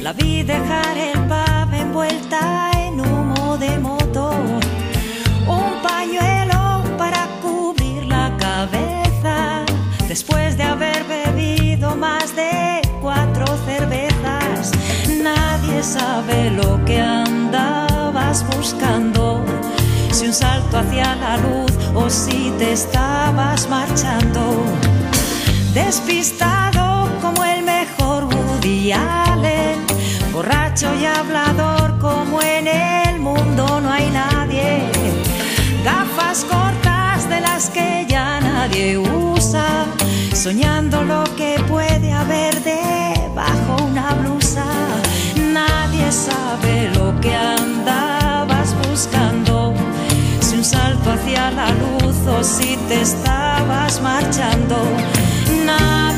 La vi dejar el pavo envuelta en humo de moto. Un pañuelo para cubrir la cabeza. Después de haber bebido más de cuatro cervezas, nadie sabe lo que andabas buscando. Si un salto hacia la luz o si te estabas marchando. Despistado como el mejor Allen, borracho y hablador como en el mundo no hay nadie. Gafas cortas de las que ya nadie usa, soñando lo que puede haber debajo una blusa. Nadie sabe lo que andabas buscando, si un salto hacia la luz o si te estabas marchando. Nadie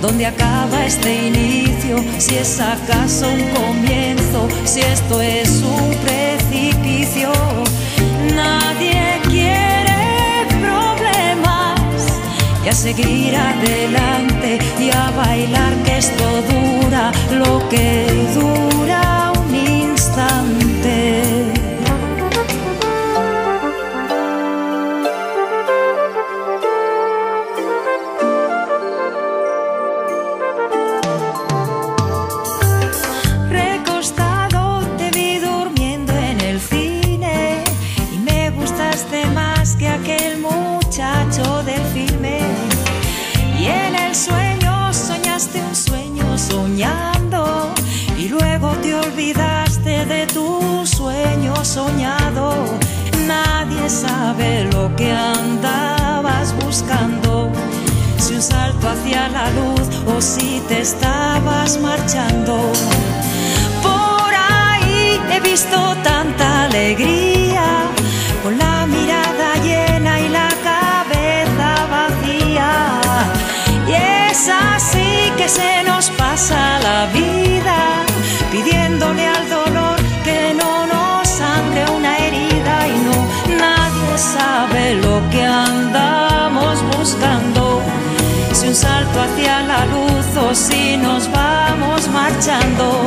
dónde acaba este inicio, si es acaso un comienzo, si esto es un precipicio. Nadie quiere problemas y a seguir adelante y a bailar que esto dura lo que el sueño soñaste un sueño soñando y luego te olvidaste de tu sueño soñado. Nadie sabe lo que andabas buscando. Si un salto hacia la luz o si te estabas marchando. Por ahí he visto tanta alegría, un salto hacia la luz o si nos vamos marchando.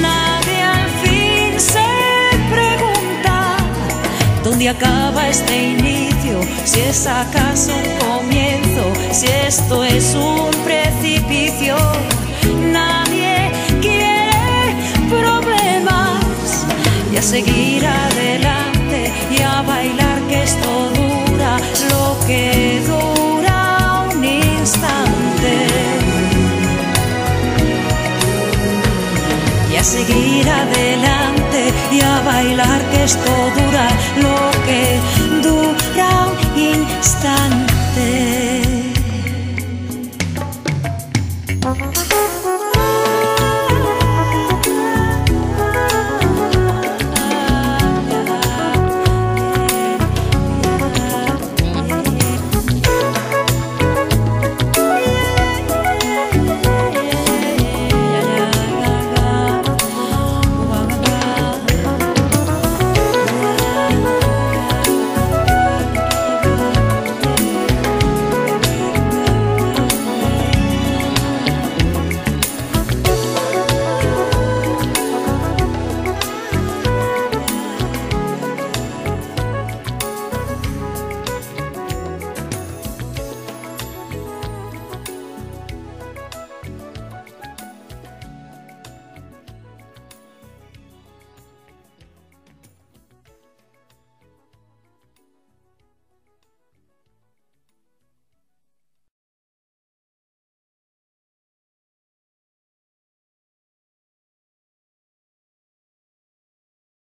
Nadie al fin se pregunta dónde acaba este inicio, si es acaso un comienzo, si esto es un precipicio. Nadie quiere problemas y a seguir adelante y a bailar que esto dura lo que a seguir adelante y a bailar que esto dura lo que dura un instante.